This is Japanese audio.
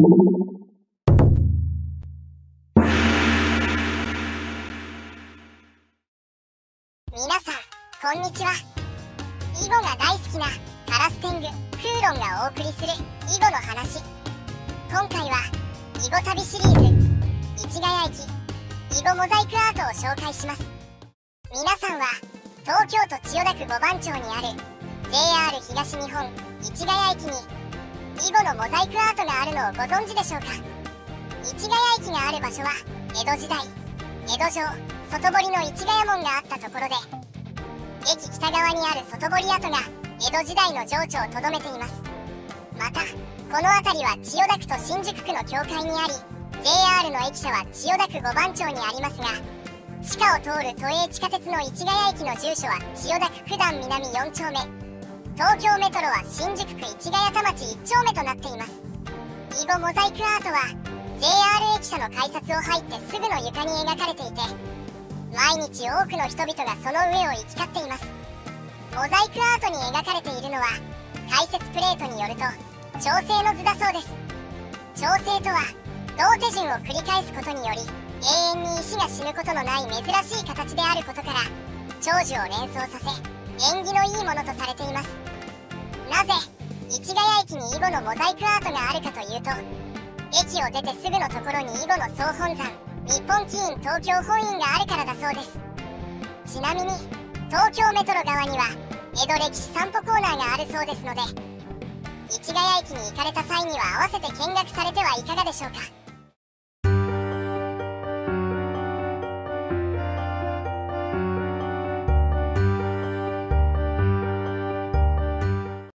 皆さんこんにちは。囲碁が大好きなカラステングクーロンがお送りする囲碁の話。今回は囲碁旅シリーズ市ヶ谷駅囲碁モザイクアートを紹介します。皆さんは東京都千代田区五番町にある JR 東日本市ヶ谷駅に囲碁のモザイクアートがあるのをご存知でしょうか？市ヶ谷駅がある場所は江戸時代江戸城外堀の市ヶ谷門があったところで駅北側にある外堀跡が江戸時代の情緒をとどめています。またこの辺りは千代田区と新宿区の境界にあり JR の駅舎は千代田区五番町にありますが地下を通る都営地下鉄の市ヶ谷駅の住所は千代田区九段南4丁目。東京メトロは新宿区市ヶ谷田町1丁目となっています。囲碁モザイクアートは JR 駅舎の改札を入ってすぐの床に描かれていて毎日多くの人々がその上を行き交っています。モザイクアートに描かれているのは解説プレートによると調整の図だそうです。調整とは同手順を繰り返すことにより永遠に石が死ぬことのない珍しい形であることから長寿を連想させ縁起のいいものとされています。市ヶ谷駅に囲碁のモザイクアートがあるかというと駅を出てすぐのところに囲碁の総本山日本棋院東京本院があるからだそうです。ちなみに東京メトロ側には江戸歴史散歩コーナーがあるそうですので市ヶ谷駅に行かれた際には合わせて見学されてはいかがでしょうか？